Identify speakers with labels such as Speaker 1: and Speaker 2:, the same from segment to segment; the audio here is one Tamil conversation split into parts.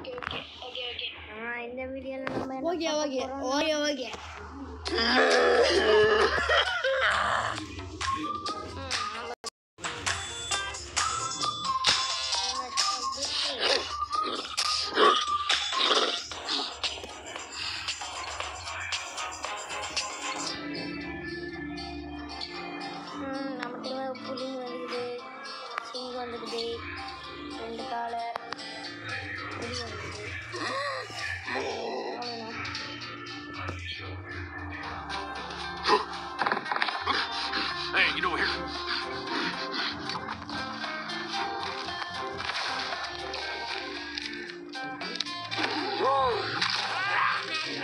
Speaker 1: ஓகே ஓகே ஓகே ஓகே
Speaker 2: ஆ இந்த வீடியோல
Speaker 1: ஓகே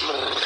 Speaker 2: Brrr.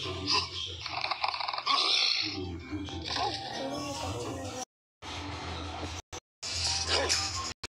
Speaker 2: solution.